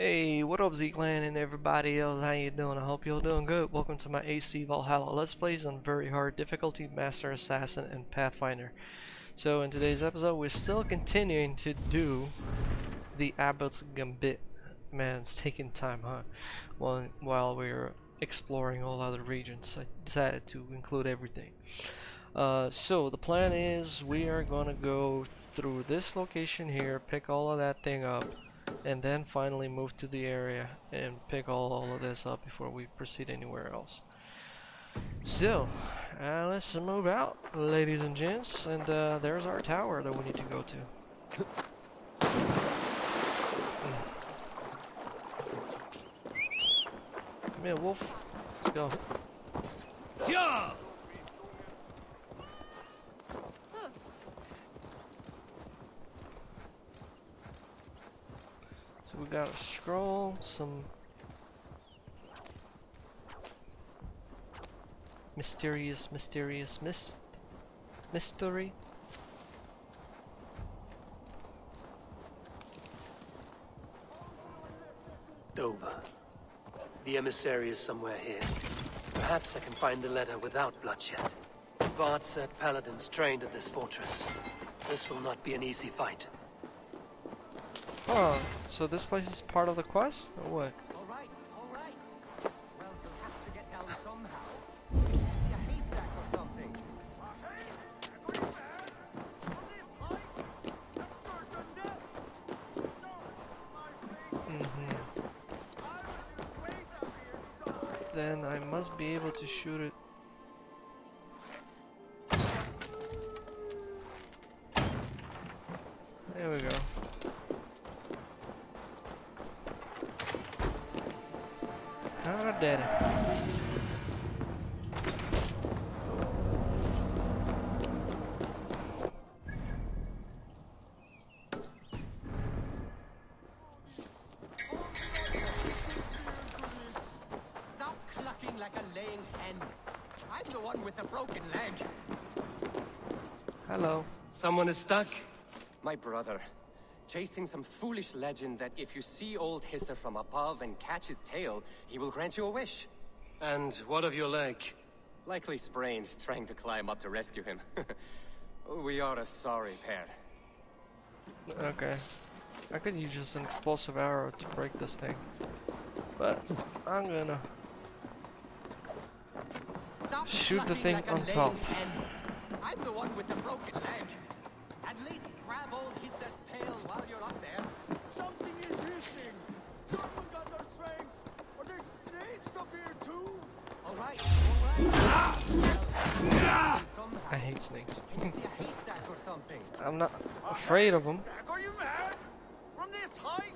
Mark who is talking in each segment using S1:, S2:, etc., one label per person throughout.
S1: Hey, what up Z-Clan and everybody else, how you doing? I hope you're doing good. Welcome to my AC Valhalla Let's Plays on very hard difficulty, Master Assassin and Pathfinder. So in today's episode, we're still continuing to do the Abbot's Gambit. Man, it's taking time, huh? While, while we're exploring all other regions, I decided to include everything. Uh, so the plan is we are gonna go through this location here, pick all of that thing up, and then finally move to the area and pick all, all of this up before we proceed anywhere else. So, uh, let's move out, ladies and gents, and uh, there's our tower that we need to go to. Come here, wolf. Let's go.
S2: Yeah!
S1: We got a scroll, some mysterious, mysterious mist, mystery.
S2: Dover. The emissary is somewhere here. Perhaps I can find the letter without bloodshed. Bart said paladins trained at this fortress. This will not be an easy fight.
S1: Oh, so this place is part of the quest, or what?
S3: All right, all right. Well, you'll have to get down somehow. A haystack or something.
S1: Mm-hmm. Then I must be able to shoot it.
S3: Leg.
S1: Hello.
S2: Someone is stuck?
S4: My brother. Chasing some foolish legend that if you see old Hisser from above and catch his tail, he will grant you a wish.
S2: And what of your leg?
S4: Likely sprained trying to climb up to rescue him. we are a sorry pair.
S1: Okay. I could use just an explosive arrow to break this thing. But I'm gonna
S3: Stop
S1: Shoot the thing
S3: like
S1: on top.
S3: hen. I'm the one with the broken leg. At least grab old Hisser's tail while you're up there.
S5: Something is hissing! Someone got our strength! Are there snakes up here too?
S3: All right, all right. Well.
S1: I hate snakes.
S3: Can you see a haystack or something?
S1: I'm not afraid of them.
S5: Are you mad? From this height?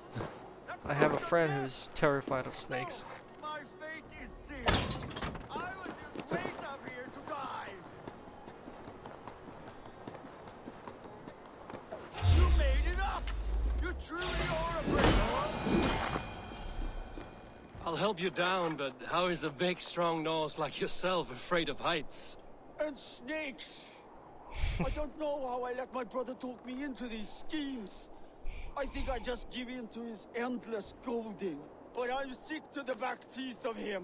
S1: I have a friend who's terrified of snakes.
S2: I'll help you down, but how is a big, strong nose like yourself afraid of heights?
S5: And snakes! I don't know how I let my brother talk me into these schemes. I think I just give in to his endless scolding. But I'm sick to the back teeth of him.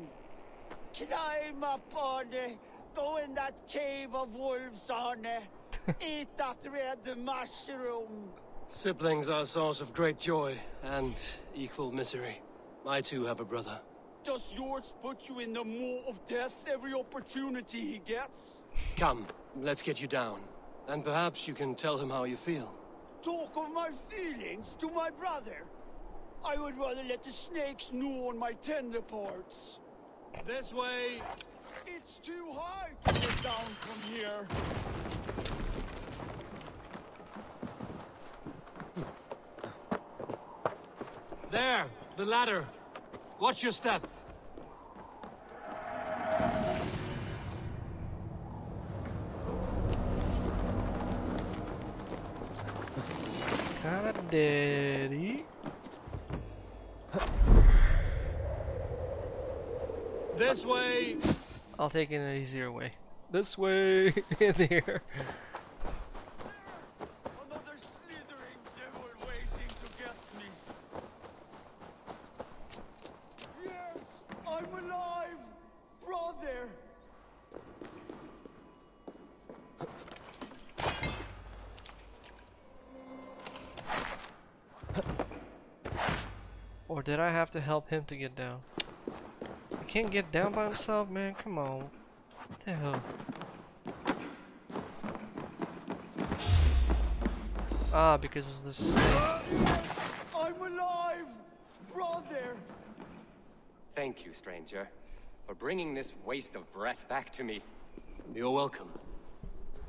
S5: Climb up on it. Go in that cave of wolves on it. Eat that red mushroom.
S2: Siblings are a source of great joy and equal misery. I too have a brother.
S5: Does yours put you in the maw of death every opportunity he gets?
S2: Come, let's get you down. And perhaps you can tell him how you feel.
S5: Talk of my feelings to my brother. I would rather let the snakes gnaw on my tender parts.
S2: This way!
S5: It's too high to get down from here.
S2: There! The ladder! Watch your step!
S1: Kinda daddy.
S2: This way!
S1: I'll take an easier way. This way in here.
S5: Another slithering devil waiting to get me.
S1: Or did I have to help him to get down? He can't get down by himself, man. Come on. What the hell? Ah, because it's the snake.
S5: I'm alive, brother.
S4: Thank you, stranger, for bringing this waste of breath back to me.
S2: You're welcome.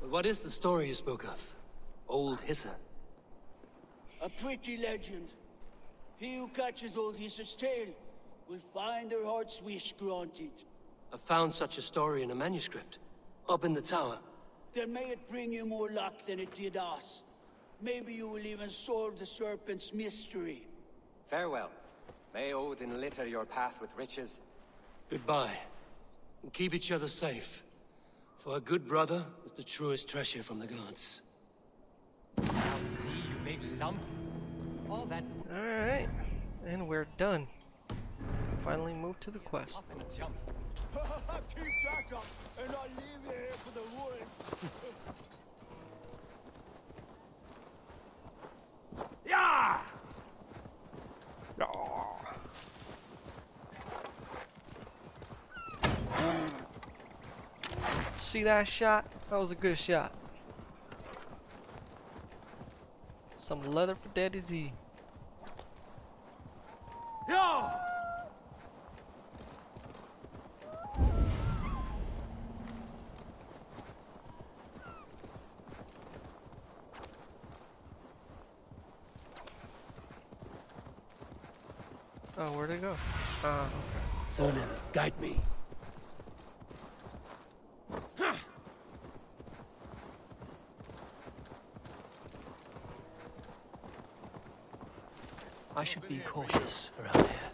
S2: But what is the story you spoke of? Old Hissa?
S5: A pretty legend. He who catches old Hissa's tail will find their heart's wish granted.
S2: I found such a story in a manuscript. Up in the tower.
S5: Then may it bring you more luck than it did us. Maybe you will even solve the serpent's mystery.
S4: Farewell. May Odin litter your path with riches.
S2: Goodbye. And keep each other safe. For a good brother is the truest treasure from the gods.
S4: I'll see you, big lump. All that
S1: Alright. And we're done. Finally moved to the quest.
S4: up and jump.
S5: Keep that up, and I'll leave you here for the woods.
S1: See that shot? That was a good shot. Some leather for Daddy Z. Oh, where'd it go? Ah, okay.
S2: Thonin, guide me. I should be cautious around here.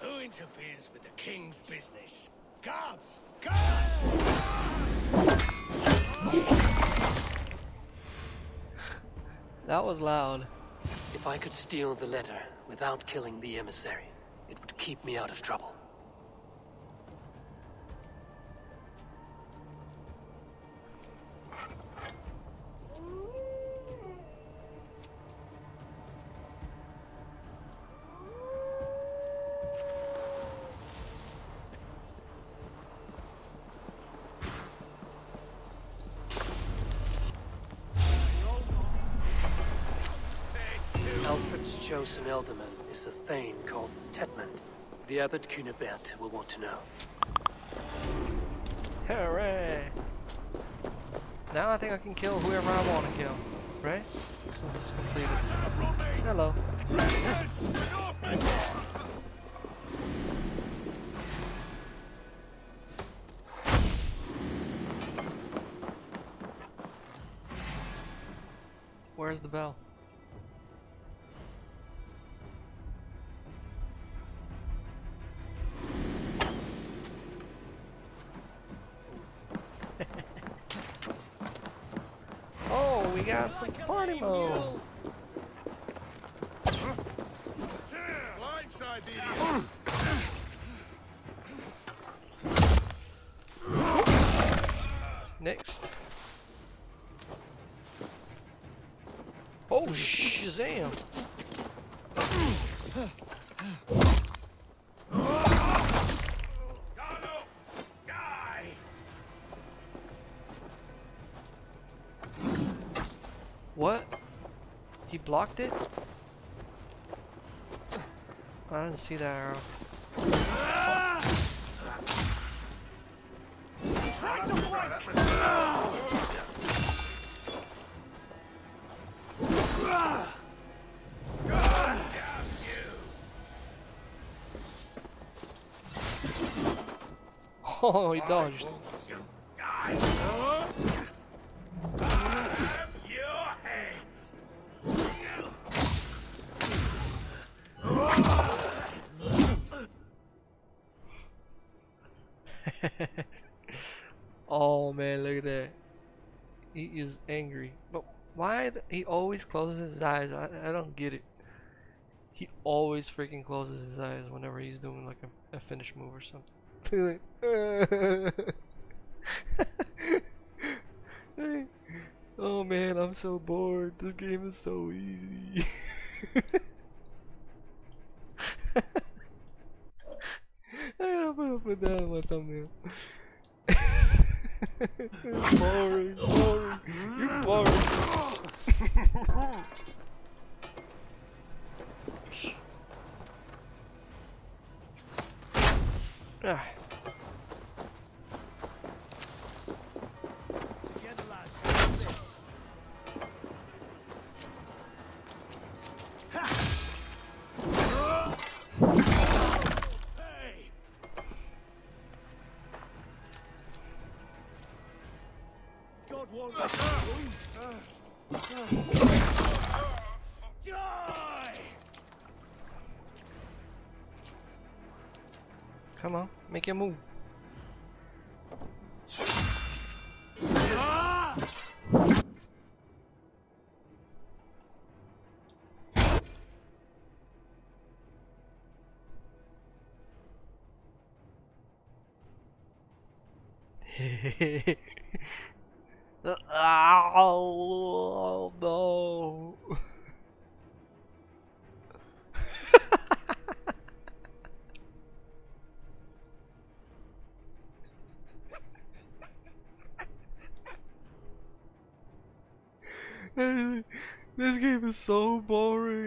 S3: Who interferes with the king's business? Guards! Guards!
S1: That was loud.
S2: If I could steal the letter without killing the emissary, it would keep me out of trouble. Alfred's chosen ealdorman is a Thane called The Abbot Cunibert will want to know.
S1: Hooray! Now I think I can kill whoever I want to kill, right? Since it's completed. Hello. Where's the bell? Got party mode.
S3: Blindside the idiot!
S1: Next. Oh, Shazam!
S3: Gardo! Die!
S1: What? He blocked it? I didn't see that arrow. Oh, he dodged. Always closes his eyes. I, I don't get it. He always freaking closes his eyes whenever he's doing like a, a finish move or something. oh man, I'm so bored. This game is so easy. I gotta put, my thumbnail. Ow, no. this game is so boring,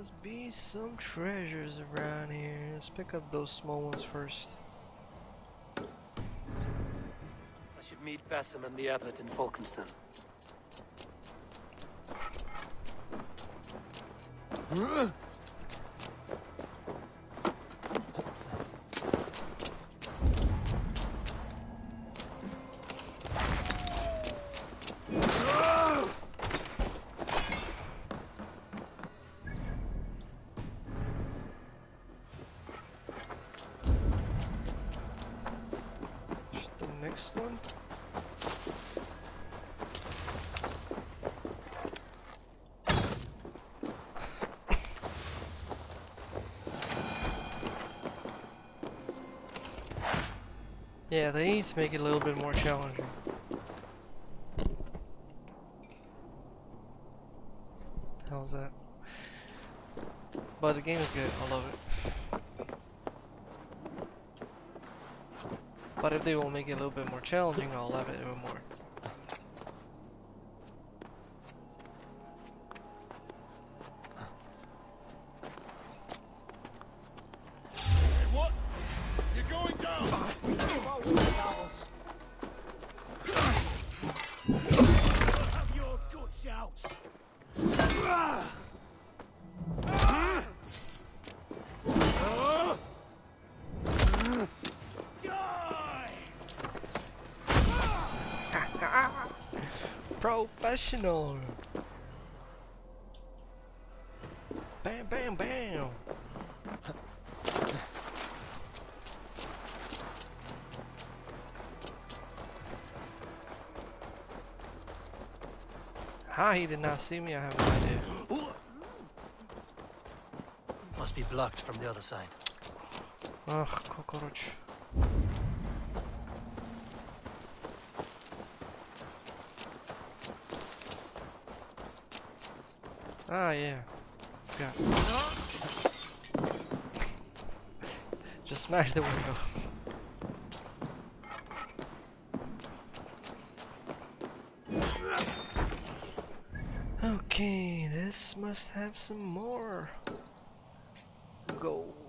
S1: must be some treasures around here. Let's pick up those small ones first.
S2: I should meet Basim and the abbot in Falkenston.
S1: Just Yeah, they need to make it a little bit more challenging. How's that? But the game is good, I love it. But if they will make it a little bit more challenging, I'll love it even more. Professional! Bam, bam, bam! How he did not see me, I have no idea.
S2: Must be blocked from the other side.
S1: Ugh, cockroach. Ah, yeah. Yeah. Just smash the window. Okay, this must have some more gold.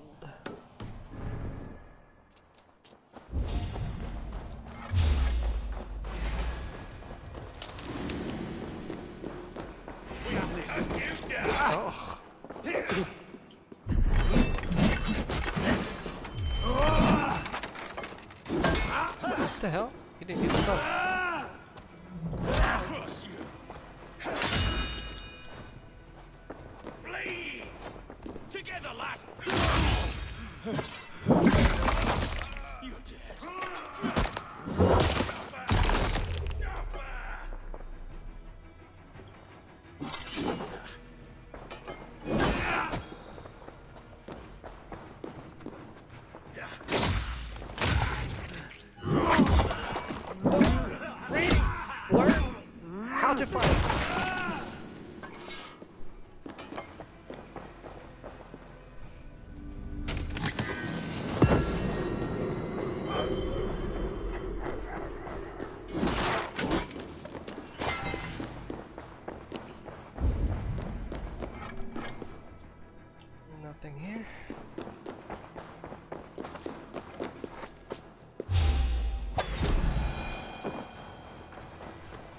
S1: the hell? He didn't get stunned.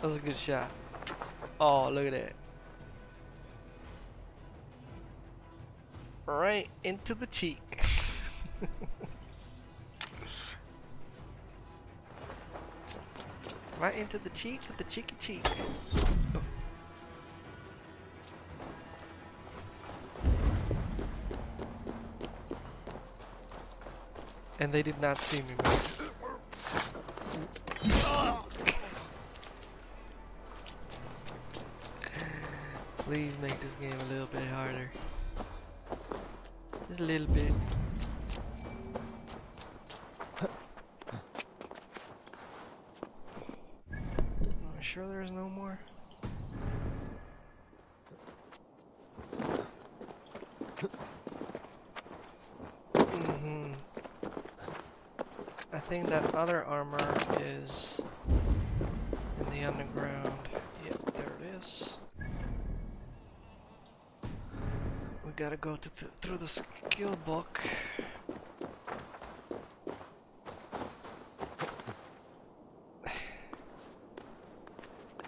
S1: That was a good shot. Oh, look at that. Right into the cheek. right into the cheek with the cheeky cheek. And they did not see me, man. Please make this game a little bit harder. Just a little bit. Am I sure there's no more? hmm I think that other armor is in the underground. Yep, there it is. Gotta go th through the skill book.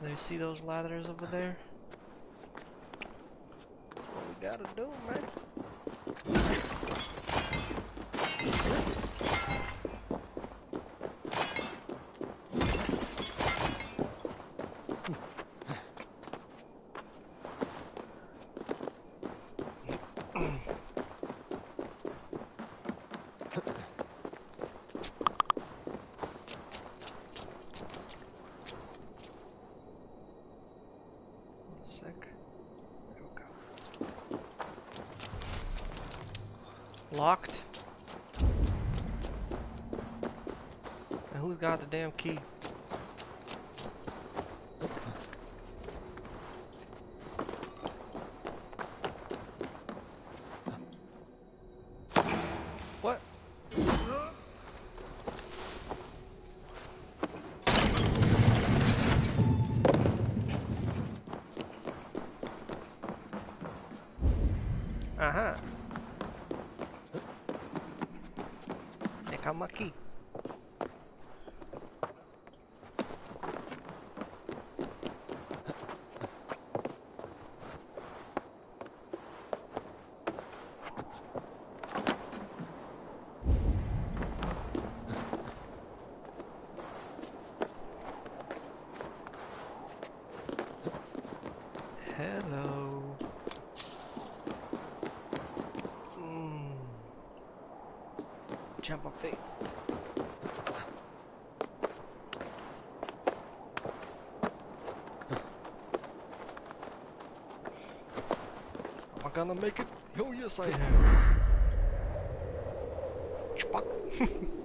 S1: Do you see those ladders over there? That's what we gotta do, man. One sec. There we go. Locked. And who's got the damn key? What? Dejamos aquí. Hello. Mm. Jump up there. Am I gonna make it? Oh yes I am.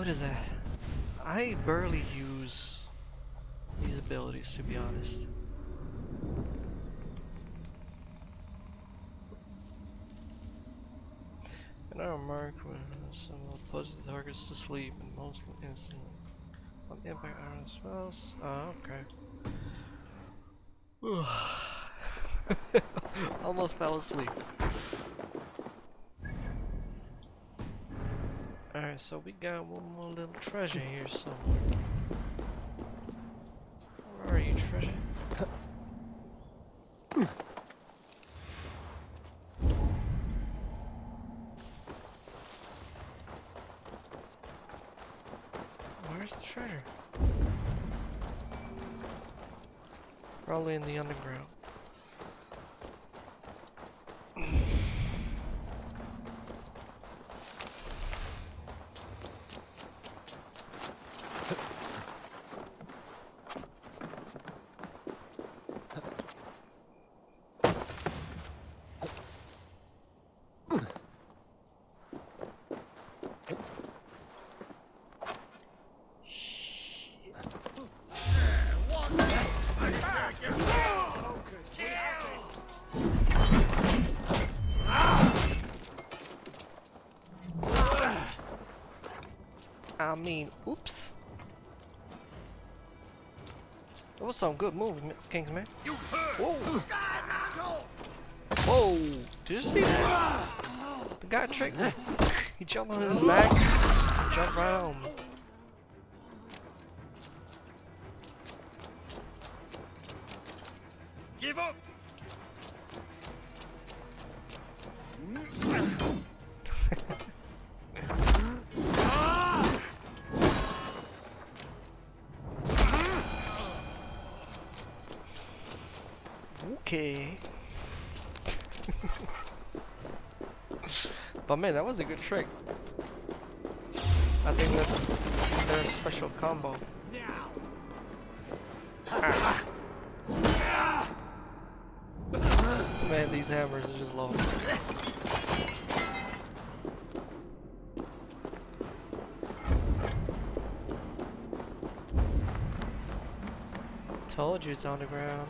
S1: what is that? I barely use these abilities to be honest. And I mark when uh, some puts the targets to sleep and mostly instantly. On impact iron spells. Oh, okay. Almost fell asleep. Alright, so we got one more little treasure here somewhere. Where are you, treasure? Where's the treasure? Probably in the underground. Mean, oops. That was some good moves, Kingsman. Whoa! Whoa! Did you see that? The guy tricked me. He jumped on his back, jumped right on me. Man, that was a good trick. I think that's their special combo. Man, these hammers are just low. Told you it's on the ground.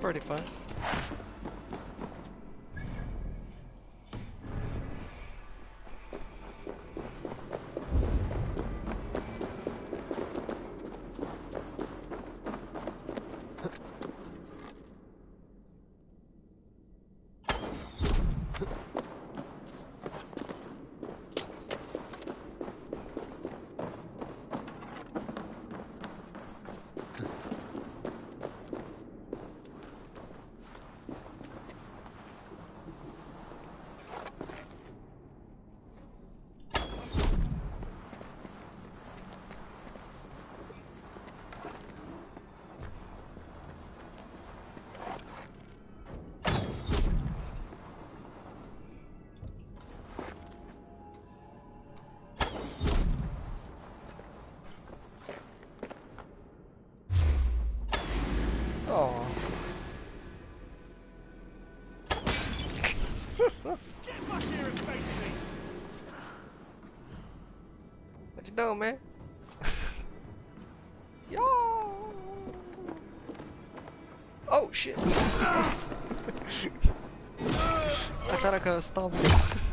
S1: Pretty fun. You man? Yo. Oh shit. I thought I could have stopped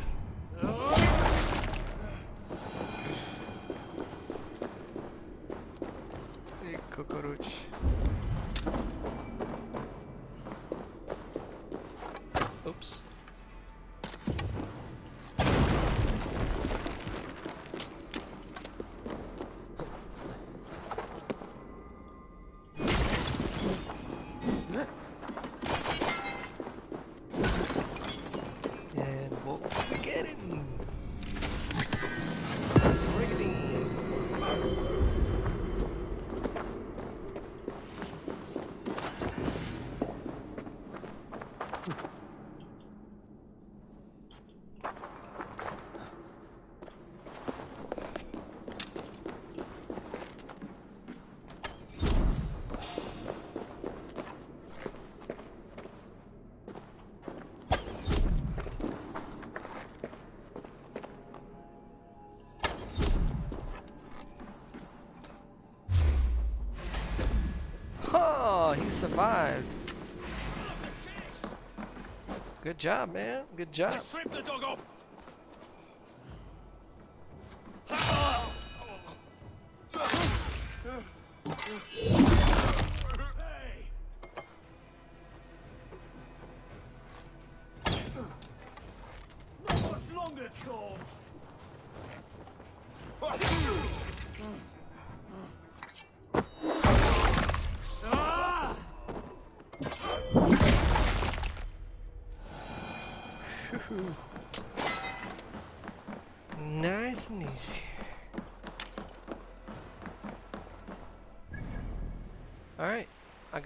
S1: survived. Good job, man. Good job.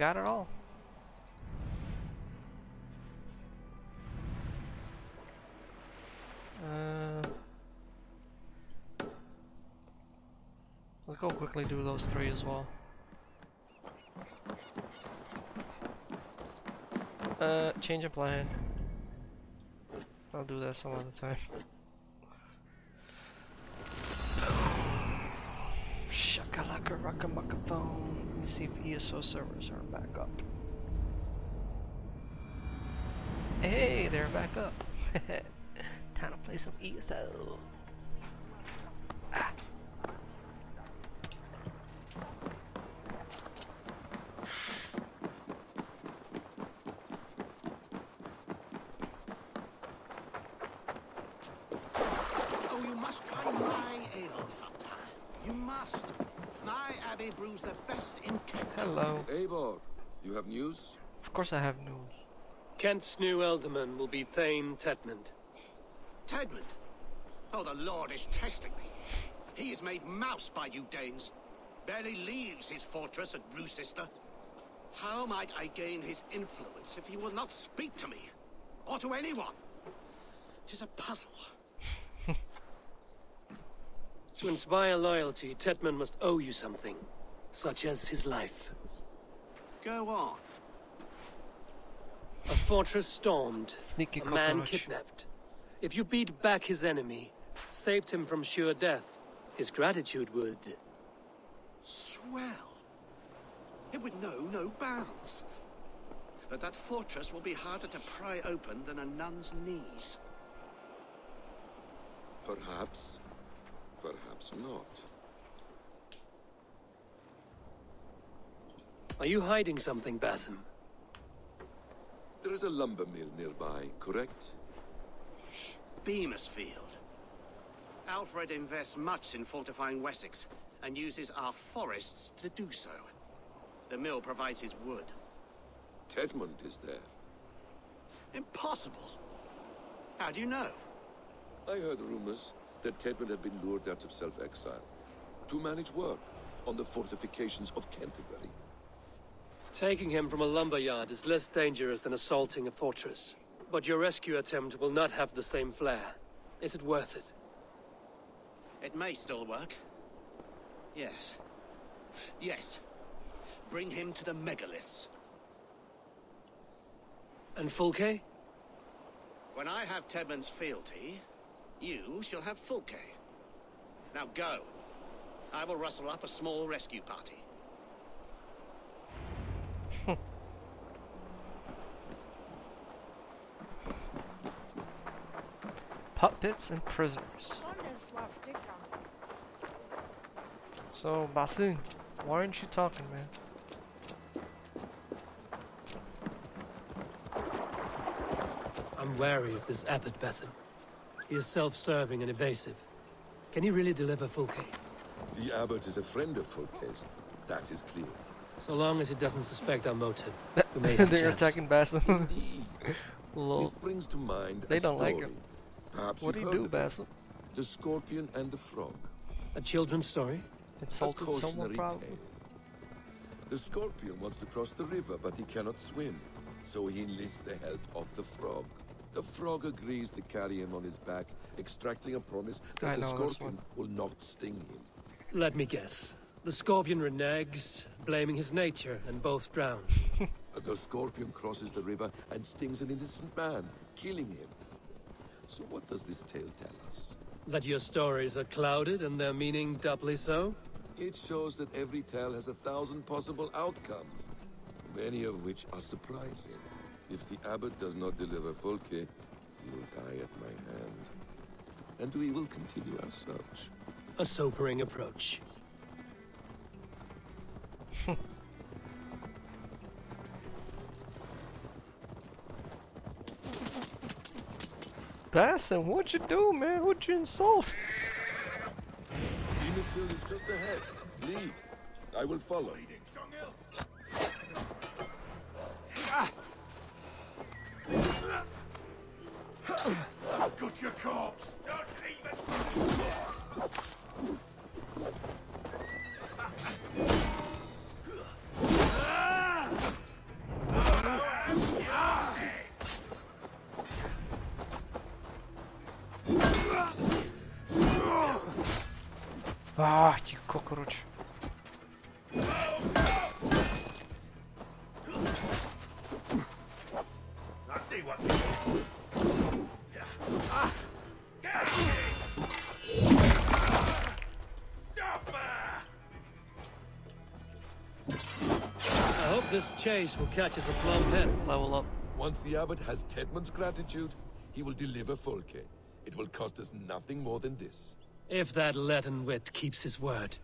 S1: Got it all. Uh, let's go quickly do those three as well. Uh, change of plan. I'll do that some other time. Shakalaka. Let me see if ESO servers are back up. Hey, they're back up. Time to play some ESO. Ah.
S6: Oh, you must try my ale sometime. You must. My abbey brews the best in Kent.
S1: Hello.
S7: Eivor, you have news?
S1: Of course I have news.
S2: Kent's new ealdorman will be Thane Tetmund.
S6: Tedmund. Oh, the Lord is testing me. He is made mouse by you Danes. Barely leaves his fortress at Roosister. How might I gain his influence if he will not speak to me? Or to anyone? Tis a puzzle.
S2: To inspire loyalty, Tetmund must owe you something, such as his life.
S6: Go on.
S2: A fortress stormed,
S1: Sneaky
S2: a man
S1: cockroach.
S2: kidnapped. If you beat back his enemy, saved him from sure death, his gratitude would...
S6: Swell. It would know no bounds. But that fortress will be harder to pry open than a nun's knees.
S7: Perhaps. Perhaps not.
S2: Are you hiding something, Batham?
S7: There is a lumber mill nearby, correct?
S6: Beamisfield. Alfred invests much in fortifying Wessex, and uses our forests to do so. The mill provides his wood.
S7: Tedmund is there.
S6: Impossible! How do you know?
S7: I heard rumors that Tedmund had been lured out of self-exile to manage work on the fortifications of Canterbury.
S2: Taking him from a lumberyard is less dangerous than assaulting a fortress. But your rescue attempt will not have the same flair. Is it worth it?
S6: It may still work. Yes. Yes. Bring him to the megaliths.
S2: And Fulke?
S6: When I have Tedmund's fealty, you shall have Fulke. Now go. I will rustle up a small rescue party.
S1: Puppets and prisoners. So, Basim, why aren't you talking, man?
S2: I'm wary of this Abbot Batham. He is self-serving and evasive. Can he really deliver Fulke?
S7: The abbot is a friend of Fulke's. That is clear.
S2: So long as he doesn't suspect our motive. we may have
S1: They're
S2: chance.
S1: attacking Basim. Lol.
S7: This brings to mind
S1: They
S7: a
S1: don't like
S7: story.
S1: him.
S7: Perhaps
S1: What do
S7: you've
S1: you do, Basim?
S7: The scorpion and the frog.
S2: A children's story?
S1: Insulted
S7: a
S1: someone,
S7: cautionary
S1: probably?
S7: tale. The scorpion wants to cross the river, but he cannot swim. So he enlists the help of the frog. The frog agrees to carry him on his back, extracting a promise that
S1: I
S7: the scorpion will not sting him.
S2: Let me guess. The scorpion reneges, blaming his nature, and both drown.
S7: The scorpion crosses the river and stings an innocent man, killing him. So what does this tale tell us?
S2: That your stories are clouded and their meaning doubly so?
S7: It shows that every tale has a thousand possible outcomes, many of which are surprising. If the abbot does not deliver Folke, he will die at my hand. And we will continue our search.
S2: A sobering approach.
S1: past. What'd you do, man? Who'd you insult?
S7: Venusfield is just ahead. Lead. I will follow.
S1: I've got your
S8: corpse. See what.
S2: I hope this chase will catch us a plum head.
S1: Level up.
S7: Once the abbot has Tedman's gratitude, he will deliver Folke. It will cost us nothing more than this.
S2: If that leaden wit keeps his word.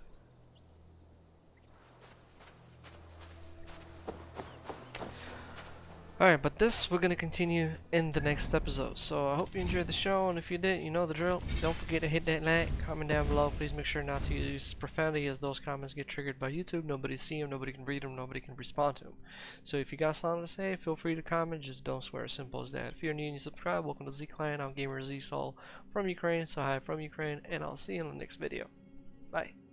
S1: Alright, but this we're going to continue in the next episode. So I hope you enjoyed the show, and if you did, you know the drill. Don't forget to hit that like, comment down below. Please make sure not to use profanity as those comments get triggered by YouTube. Nobody see them, nobody can read them, nobody can respond to them. So if you got something to say, feel free to comment. Just don't swear. As simple as that. If you're new and you subscribe, welcome to Z Clan. I'm Gamer Z Soul from Ukraine. So hi from Ukraine, and I'll see you in the next video. Bye.